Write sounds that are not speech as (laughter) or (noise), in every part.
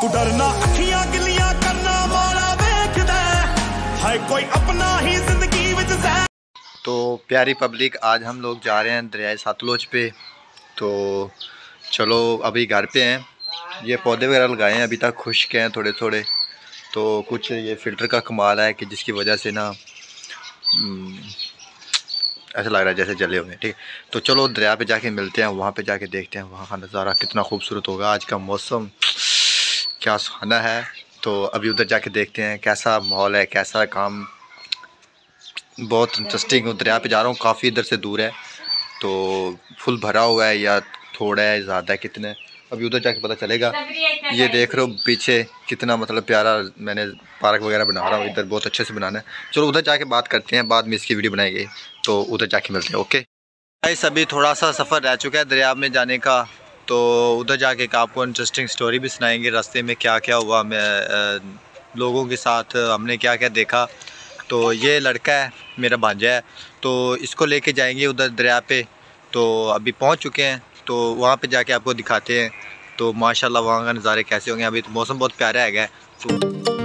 तू डरना अखियाँ गिलियाँ करना मौला देखदा हाय कोई अपना ही ज़िंदगी विच तो प्यारी पब्लिक आज हम लोग जा रहे हैं दरियाए सतलुज पे। तो चलो अभी घर पे हैं। ये पौधे वगैरह लगाए हैं अभी तक खुश्क हैं थोड़े थोड़े तो कुछ ये फ़िल्टर का कमाल है कि जिसकी वजह से ना हम्म, ऐसा लग रहा है जैसे जले हुए ठीक तो चलो दरिया पे जाके मिलते हैं वहाँ पे जाके देखते हैं वहाँ का नज़ारा कितना खूबसूरत होगा। आज का मौसम क्या सुहाना है? तो अभी उधर जाके देखते हैं कैसा माहौल है, कैसा काम। बहुत इंटरेस्टिंग दरिया पे जा रहा हूँ, काफ़ी इधर से दूर है। तो फुल भरा हुआ है या थोड़ा है, ज़्यादा है, कितने? अभी उधर जाके पता चलेगा। ये देख रहे हो पीछे कितना मतलब प्यारा मैंने पार्क वगैरह बना रहा हूँ, इधर बहुत अच्छे से बनाना है। चलो उधर जाके बात करते हैं, बाद में इसकी वीडियो बनाई गई तो उधर जाके मिलते हैं, ओके? भाई अभी थोड़ा सा सफ़र रह चुका है दरिया में जाने का। तो उधर जाके एक आपको इंटरेस्टिंग स्टोरी भी सुनाएँगे, रास्ते में क्या क्या हुआ, मैं लोगों के साथ हमने क्या क्या देखा। तो ये लड़का है, मेरा भांजा है तो इसको लेके जाएँगे उधर दरिया पे। तो अभी पहुँच चुके हैं तो वहाँ पे जाके आपको दिखाते हैं। तो माशाल्लाह वहाँ का नज़ारे कैसे होंगे, अभी तो मौसम बहुत प्यारा है गया तो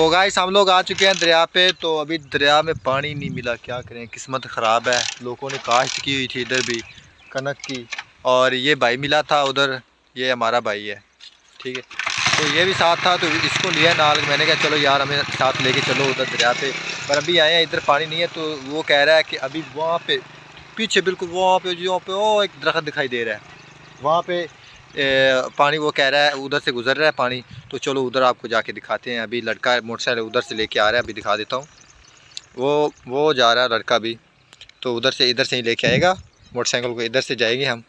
तो गाइस हम लोग आ चुके हैं दरिया पे तो अभी दरिया में पानी नहीं मिला, क्या करें? किस्मत ख़राब है। लोगों ने काश्त की हुई थी इधर भी, कनक की। और ये भाई मिला था उधर, ये हमारा भाई है, ठीक है। तो ये भी साथ था तो इसको लिया नाल। मैंने कहा, चलो यार, हमें साथ लेके चलो उधर दरिया पे। पर अभी आए हैं, इधर पानी नहीं है तो वो कह रहा है कि अभी वहाँ पे, पीछे बिल्कुल वहाँ पे, जो पे, ओ, एक दरख्त दिखाई दे रहा है। वहाँ पे पानी वो कह रहा है, उधर से गुजर रहा है पानी तो चलो उधर आपको जाके दिखाते हैं। अभी लड़का मोटरसाइकिल उधर से लेके आ रहा है, अभी दिखा देता हूँ। वो वो जा रहा है लड़का भी तो उधर से, इधर से ही लेके आएगा। मोटरसाइकिल को इधर से जाएँगे हम,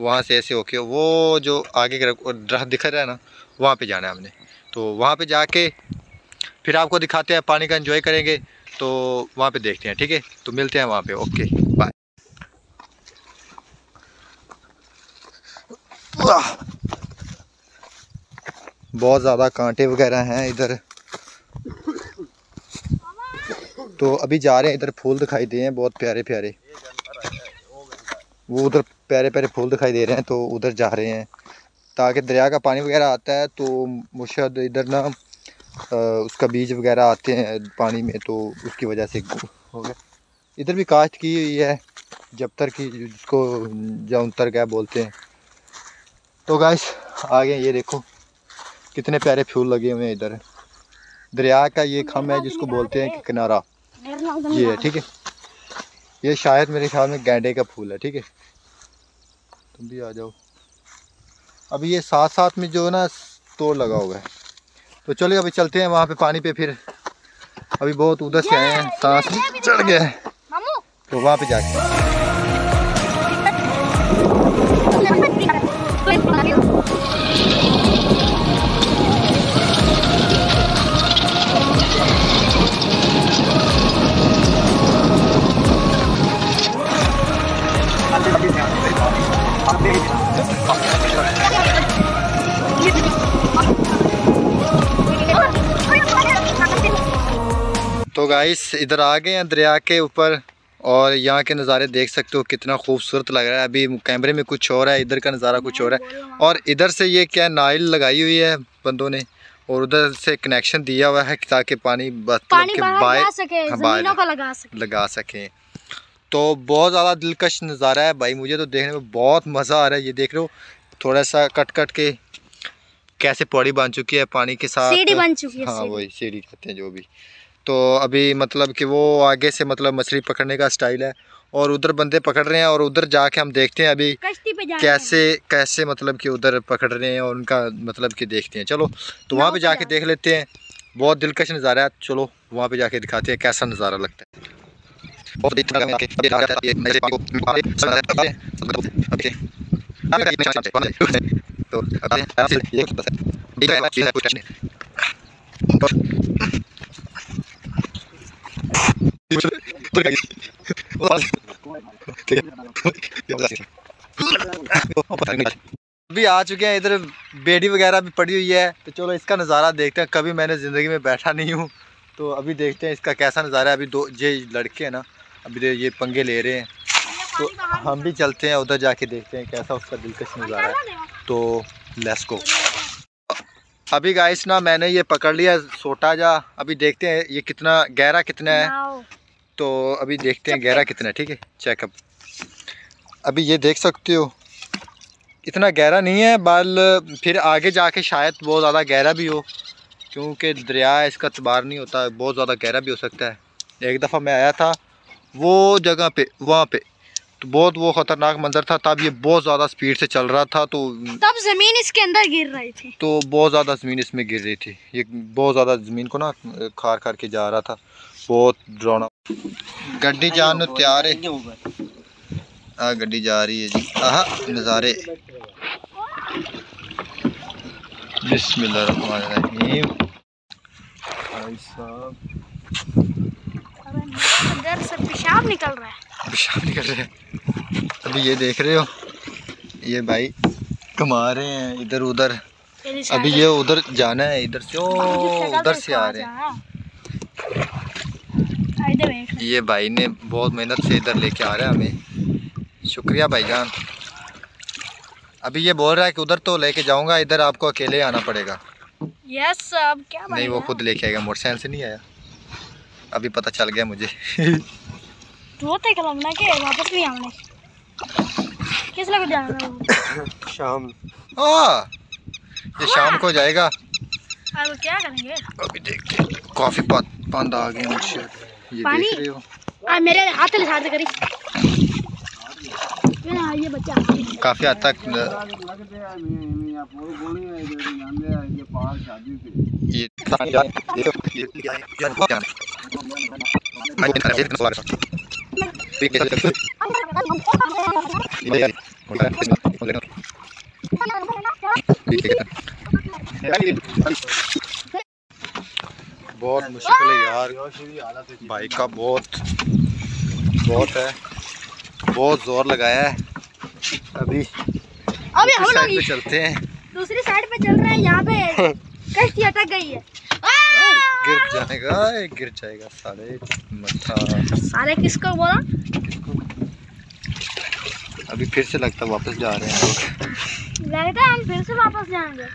वहाँ से ऐसे होके, वो जो आगे का दिख रहा है ना, वहाँ पे जाना है हमने। तो वहाँ पे जाके फिर आपको दिखाते हैं, पानी का एंजॉय करेंगे तो वहाँ पे देखते हैं, ठीक है? तो मिलते हैं वहाँ पे, ओके, बाय। बहुत ज़्यादा कांटे वगैरह हैं इधर। तो अभी जा रहे हैं, इधर फूल दिखाई दे रहे हैं, बहुत प्यारे प्यारे। वो उधर प्यारे प्यारे फूल दिखाई दे रहे हैं तो उधर जा रहे हैं। ताकि दरिया का पानी वगैरह आता है तो मुशद इधर ना उसका बीज वगैरह आते हैं पानी में तो उसकी वजह से हो गया। इधर भी काश्त की हुई है, जबतर की, जिसको जौनतर क्या बोलते हैं। तो गाइस आगे ये देखो कितने प्यारे फूल लगे हुए हैं इधर। दरिया का ये खम है जिसको बोलते हैं कि किनारा। ये है ठीक है? ये शायद मेरे ख्याल में गेंडे का फूल है ठीक है? तुम भी आ जाओ। अभी ये साथ साथ में जो है ना तोड़ लगा हुआ है। तो चलिए अभी चलते हैं वहाँ पे पानी पे फिर। अभी बहुत उधर से आए हैं सांस चढ़ गया है। तो वहाँ पे जाके। गाइस इधर आ गए हैं दरिया के ऊपर और यहाँ के नज़ारे देख सकते हो कितना खूबसूरत लग रहा है। अभी कैमरे में कुछ और है इधर का नज़ारा कुछ और है। और इधर से ये क्या नाइल लगाई हुई है बंदों ने और उधर से कनेक्शन दिया हुआ है ताकि पानी मतलब पानी बाहर सके हाँ, लगा सके। लगा सकें। तो बहुत ज़्यादा दिलकश नज़ारा है भाई मुझे तो देखने में बहुत मज़ा आ रहा है। ये देख रहे हो थोड़ा सा कट कट के कैसे पौड़ी बन चुकी है पानी के साथ। सीढ़ी बन चुकी है हाँ। वही सीढ़ी कहते हैं जो भी। तो अभी मतलब कि वो आगे से मतलब मछली पकड़ने का स्टाइल है और उधर बंदे पकड़ रहे हैं और उधर जाके हम देखते हैं अभी कैसे कैसे मतलब कि उधर पकड़ रहे हैं और उनका मतलब कि देखते हैं। चलो तो वहाँ पे जाके देख लेते हैं। बहुत दिलकश नज़ारा है। चलो वहाँ पे जाके दिखाते हैं कैसा नज़ारा लगता है। बहुत अभी आ चुके हैं, इधर बेड़ी वगैरह भी पड़ी हुई है। तो चलो, इसका नज़ारा देखते हैं। कभी मैंने ज़िंदगी में बैठा नहीं हूँ। तो अभी देखते हैं इसका कैसा नज़ारा है। अभी दो, ये लड़के हैं ना, अभी ये पंगे ले रहे हैं। तो हम भी चलते हैं, उधर जाके देखते हैं कैसा उसका दिलकश नज़ारा है। तो लेस को अभी गाइस ना, मैंने ये पकड़ लिया छोटा जा। अभी देखते हैं ये कितना, गहरा कितना है। तो अभी देखते हैं गहरा कितना है ठीक है? चेकअप अभी ये देख सकते हो इतना गहरा नहीं है बल फिर आगे जाके शायद बहुत ज़्यादा गहरा भी हो क्योंकि दरिया इसका तबार नहीं होता बहुत ज़्यादा गहरा भी हो सकता है। एक दफ़ा मैं आया था वो जगह पे वहाँ पे तो बहुत वो ख़तरनाक मंजर था तब ये बहुत ज़्यादा स्पीड से चल रहा था तो तब ज़मीन इसके अंदर गिर रही थी। तो बहुत ज़्यादा ज़मीन इसमें गिर रही थी ये बहुत ज़्यादा ज़मीन को ना खार खार के जा रहा था। बहुत डरावना। गड्डी जान तैयार है आ गड्डी जा रही है जी आह नज़ारे बिस्मिल्लाहिर्रहमानिर्रहीम भाई साहब अंदर से पेशाब निकल रहा है पेशाब निकल रहे हैं अभी ये देख रहे हो ये भाई कमा रहे हैं इधर उधर अभी ये उधर जाना है इधर से ओ उधर से आ रहे हैं ये भाई ने बहुत मेहनत से इधर लेके आ रहा हैं हमें शुक्रिया भाईजान। अभी ये बोल रहा है कि उधर तो लेके जाऊँगा इधर आपको अकेले आना पड़ेगा। यस अब क्या नहीं वो खुद लेके आएगा मोटरसाइकिल से नहीं आया। अभी पता चल गया मुझे। रोते कलम ना के वापस नहीं आने। किस लग जाना शाम। हाँ ये शाम को जाएगा। अब क्या करेंगे? अभी देखते हैं। काफ़ी पांदा आ गए मुझसे। पानी? आ मेरे हाथ ले साथ करी। ये बच्चा काफ़ी हद तक ये बहुत मुश्किल है यार। भाई का बहुत बहुत है। बहुत ज़ोर लगाया है। अभी अभी हम लोग चलते हैं। दूसरी साइड पे चल रहे हैं यहाँ पे (laughs) कश्ती अटक गई है। गिर जाएगा गिर जाएगा सारे मथा सारे किसको बोला? अभी फिर से लगता वापस जा रहे हैं लगता है हम फिर से वापस जाएँगे।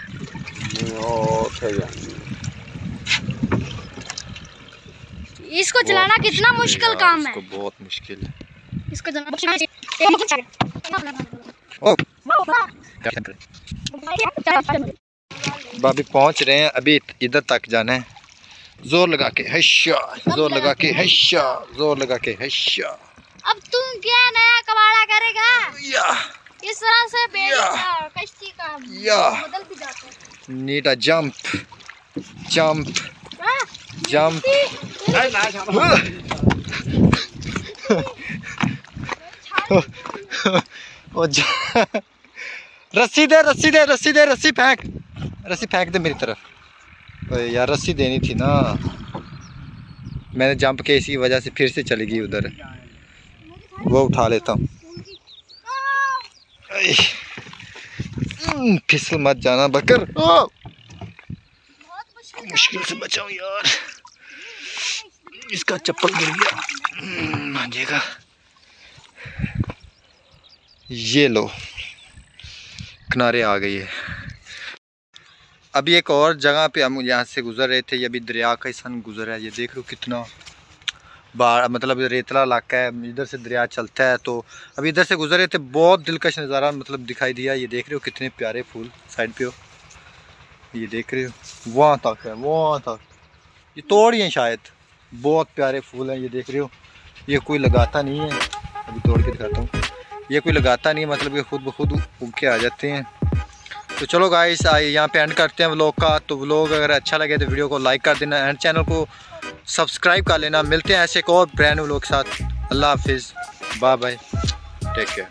इसको चलाना कितना मुश्किल काम है। बहुत मुश्किल है। इसको भाभी पहुँच रहे हैं अभी इधर तक जाना है। ज़ोर लगा के हश्या ज़ोर लगा के हश्या ज़ोर लगा के हश्या अब तू क्या नया कबाड़ा करेगा? या इस तरह से या। कश्ती का या। बदल भी जाता है। अ जंप जंप हाँ? जंप। रस्सी दे रस्सी दे रस्सी दे रस्सी फेंक। रस्सी फेंक दे मेरी तरफ़। ओए यार रस्सी देनी थी ना। मैंने जंप के इसी वजह से फिर से चली गई उधर। वो उठा लेता हूँ। हम्म, फिसल मत जाना बकर। मुश्किल से बचाओ यार। इसका चप्पल गिर गया। हम्म, मांझेगा ये लो। किनारे आ गई है। अभी एक और जगह पे हम यहाँ से गुजर रहे थे। ये अभी दरिया का ही सन गुजर है। ये देख लो कितना बाढ़ मतलब रेतला इलाका है। इधर से दरिया चलता है। तो अभी इधर से गुजर रहे थे। बहुत दिलकश नज़ारा मतलब दिखाई दिया। ये देख रहे हो कितने प्यारे फूल साइड पे हो। ये देख रहे हो। वहाँ तक है वहाँ तक। ये तोड़ हैं शायद। बहुत प्यारे फूल हैं, ये देख रहे हो। ये कोई लगाता नहीं है। अभी तोड़ के दिखाता हूँ। ये कोई लगाता नहीं है मतलब ये खुद ब खुद उग के आ जाते हैं। तो चलो गाइस आइए यहाँ पे एंड करते हैं व्लॉग का। तो व्लॉग अगर अच्छा लगे तो वीडियो को लाइक कर देना एंड चैनल को सब्सक्राइब कर लेना। मिलते हैं ऐसे एक और ब्रांड व्लॉग के साथ। अल्लाह हाफिज़। Bye bye take care